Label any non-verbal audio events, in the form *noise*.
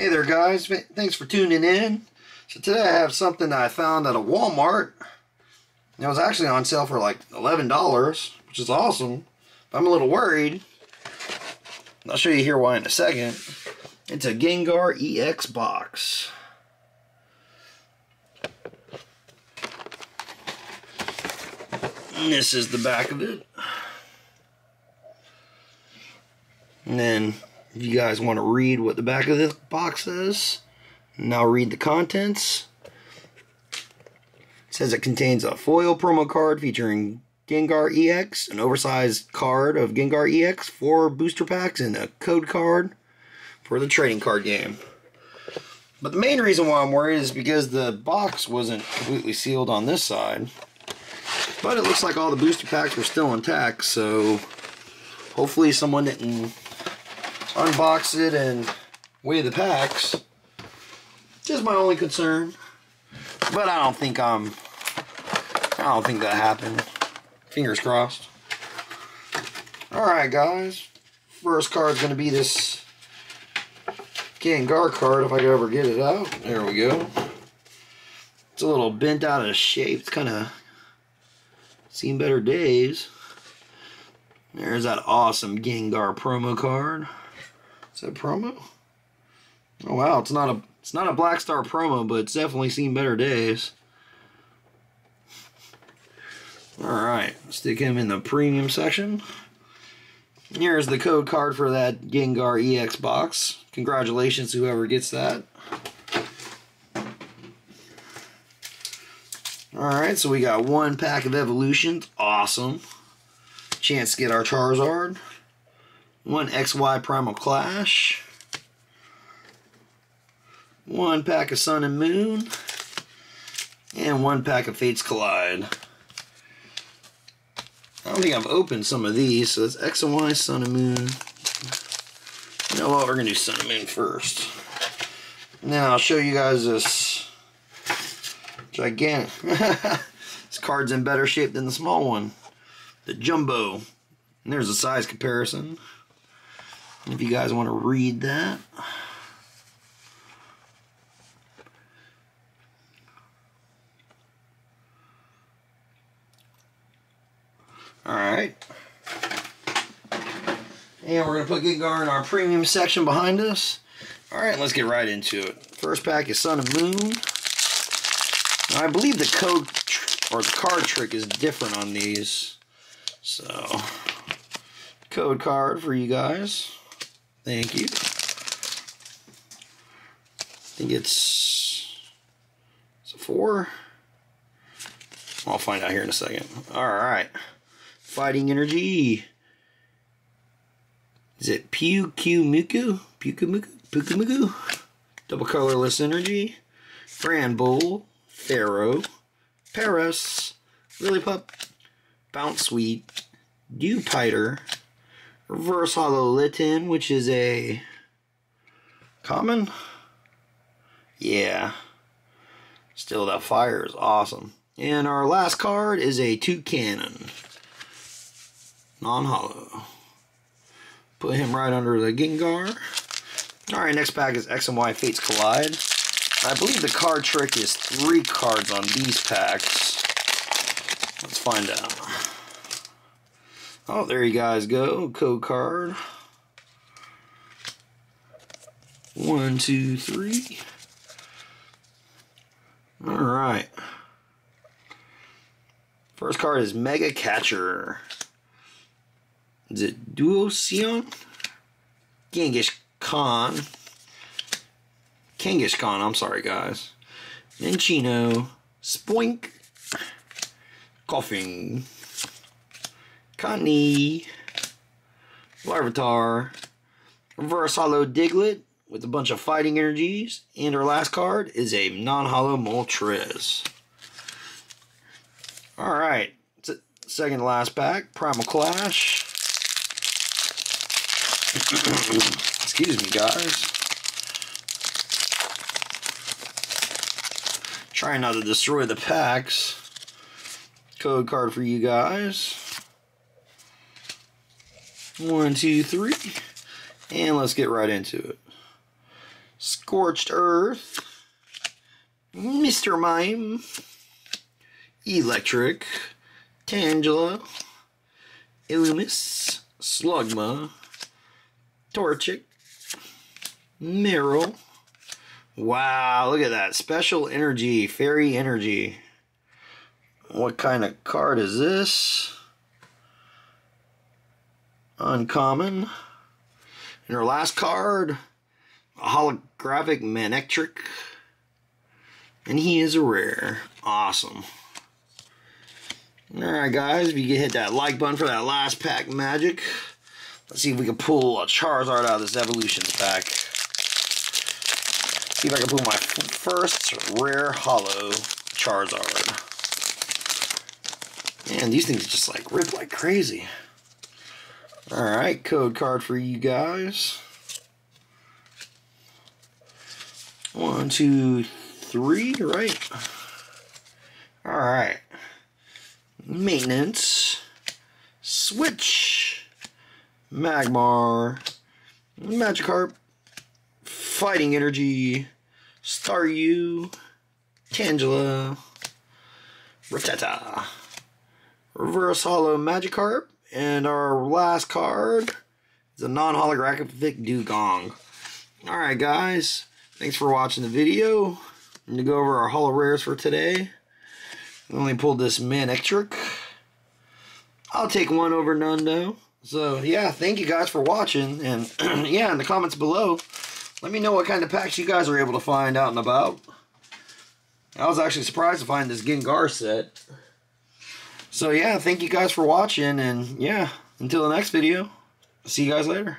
Hey there guys, thanks for tuning in. So today I have something I found at a Walmart. It was actually on sale for like $11, which is awesome. But I'm a little worried. I'll show you here why in a second. It's a Gengar EX box. And this is the back of it. And then if you guys want to read what the back of this box says, now read the contents. It says it contains a foil promo card featuring Gengar EX, an oversized card of Gengar EX, four booster packs, and a code card for the trading card game. But the main reason why I'm worried is because the box wasn't completely sealed on this side. But it looks like all the booster packs were still intact, so hopefully someone didn't unbox it and weigh the packs. Just my only concern. But I don't think I'm I don't think that happened. Fingers crossed. Alright guys. First card's gonna be this Gengar card if I could ever get it out. There we go. It's a little bent out of shape. It's kinda seen better days. There's that awesome Gengar promo card. Is that promo? Oh wow, it's not a it's not a Black Star promo, but it's definitely seen better days. Alright, stick him in the premium section. Here's the code card for that Gengar EX box. Congratulations whoever gets that. Alright, so we got one pack of evolutions. Awesome. Chance to get our Charizard one XY Primal Clash, one pack of Sun and Moon, and one pack of Fates Collide. I don't think I've opened some of these, so it's X and Y, Sun and Moon. You know what, we're going to do Sun and Moon first. Now I'll show you guys this gigantic. *laughs* this card's in better shape than the small one. The Jumbo. And there's a size comparison. If you guys want to read that. Alright. And we're going to put Gengar in our premium section behind us. Alright, let's get right into it. First pack is Sun and Moon. Now, I believe the code or the card trick is different on these. So, code card for you guys. Thank you. I think it's, it's a four. I'll find out here in a second. All right. Fighting Energy. Is it Pew Q Muku? Puku Muku? Puku Muku? Double colorless energy. Bull. Pharaoh. Paras. Lillipup. Bounsweet. Dew Piter. Reverse Holo Litten, which is a common. Yeah. Still, that fire is awesome. And our last card is a Toucannon. Non-holo. Put him right under the Gengar. Alright, next pack is X and Y Fates Collide. I believe the card trick is three cards on these packs. Let's find out. Oh, there you guys go. Code card. One, two, three. All right. First card is Mega Catcher. Is it Duosion? Genghis Khan. Kangaskhan, Khan, I'm sorry guys. Minccino. Spoink. Koffing. Connie, Larvitar, Reverse Holo Diglett with a bunch of fighting energies, and our last card is a non-holo Moltres. Alright, second to last pack, Primal Clash. *clears throat* Excuse me, guys. Trying not to destroy the packs. Code card for you guys. One, two, three. And let's get right into it. Scorched Earth, Mr. Mime, Electrike, Tangela, Illumise, Slugma, Torchic, Marill. Wow, look at that. Special Energy, Fairy Energy. What kind of card is this? Uncommon. And our last card, a holographic Manectric. And he is a rare. Awesome. Alright guys, if you can hit that like button for that last pack magic. Let's see if we can pull a Charizard out of this Evolutions pack. See if I can pull my first rare holo Charizard. Man, these things just like rip like crazy. Alright, code card for you guys. One, two, three, right? Alright. Maintenance. Switch. Magmar. Magikarp. Fighting Energy. Staryu. Tangela. Rattata. Reverse Holo Magikarp. And our last card is a non-holographic Dewgong. Alright guys, thanks for watching the video. I'm going to go over our Holo Rares for today. I only pulled this Manectric. I'll take one over none though. So yeah, thank you guys for watching. And *clears throat* yeah, in the comments below, let me know what kind of packs you guys are able to find out and about. I was actually surprised to find this Gengar set. So yeah, thank you guys for watching, and yeah, until the next video, see you guys later.